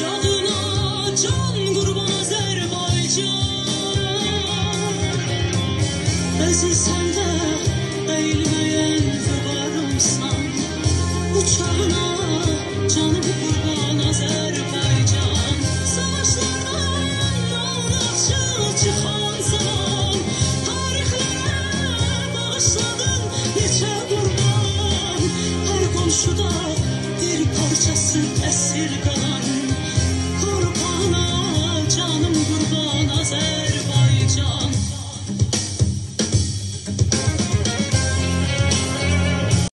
Canına can kurban Azerbaycan Özün sende eğilmeyen varımsan Uçağına canı kurban Azerbaycan Savaşlardan yoldaşçı çıkansan Tarihlere bağışladın neçe kurban Her komşuda bir parçası esir listen.